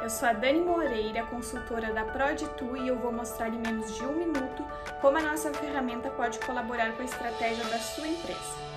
Eu sou a Dani Moreira, consultora da ProdTu e eu vou mostrar em menos de um minuto como a nossa ferramenta pode colaborar com a estratégia da sua empresa.